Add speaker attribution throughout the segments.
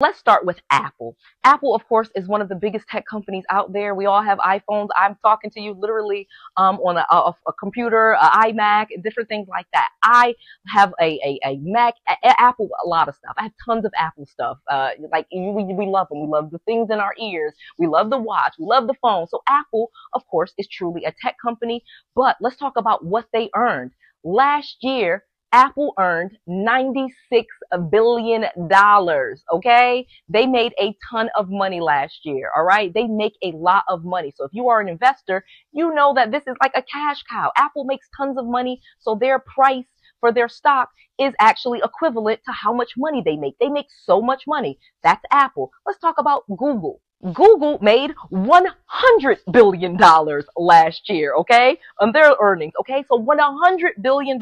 Speaker 1: Let's start with Apple. Apple, of course, is one of the biggest tech companies out there. We all have iPhones. I'm talking to you literally um, on a, a, a computer, an iMac, different things like that. I have a, a, a Mac, a, Apple, a lot of stuff. I have tons of Apple stuff. Uh, like we, we love them. We love the things in our ears. We love the watch. We love the phone. So Apple, of course, is truly a tech company. But let's talk about what they earned. Last year, Apple earned $96 billion. Okay. They made a ton of money last year. All right. They make a lot of money. So if you are an investor, you know that this is like a cash cow. Apple makes tons of money. So their price for their stock is actually equivalent to how much money they make. They make so much money. That's Apple. Let's talk about Google. Google made $100 billion last year, okay, on their earnings, okay? So $100 billion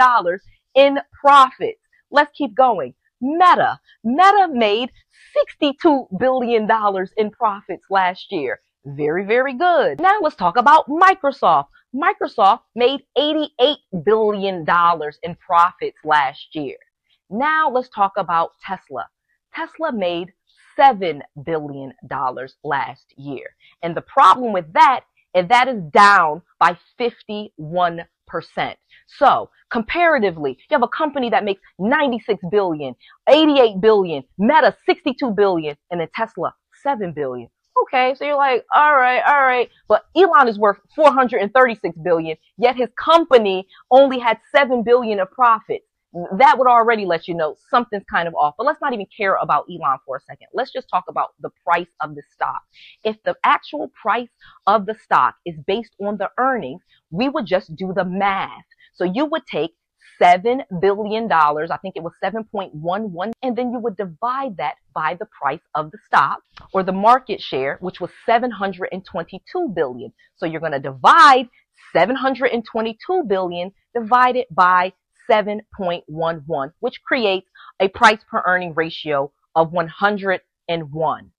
Speaker 1: in profits. Let's keep going. Meta. Meta made $62 billion in profits last year. Very, very good. Now let's talk about Microsoft. Microsoft made $88 billion in profits last year. Now let's talk about Tesla. Tesla made $7 billion last year. And the problem with that is that is down by 51%. So comparatively, you have a company that makes 96 billion, 88 billion, Meta 62 billion, and then Tesla 7 billion. Okay, so you're like, all right, all right. But Elon is worth 436 billion, yet his company only had 7 billion of profits that would already let you know something's kind of off. But let's not even care about Elon for a second. Let's just talk about the price of the stock. If the actual price of the stock is based on the earnings, we would just do the math. So you would take $7 billion, I think it was 7.11, and then you would divide that by the price of the stock or the market share, which was 722 billion. So you're going to divide 722 billion divided by 7.11, which creates a price per earning ratio of 101.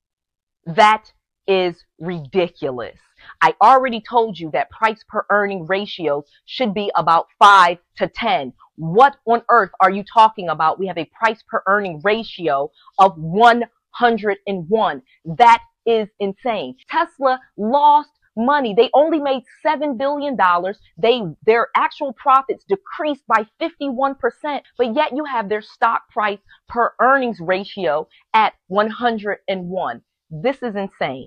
Speaker 1: That is ridiculous. I already told you that price per earning ratios should be about 5 to 10. What on earth are you talking about? We have a price per earning ratio of 101. That is insane. Tesla lost money. They only made $7 billion. They, their actual profits decreased by 51%, but yet you have their stock price per earnings ratio at 101. This is insane.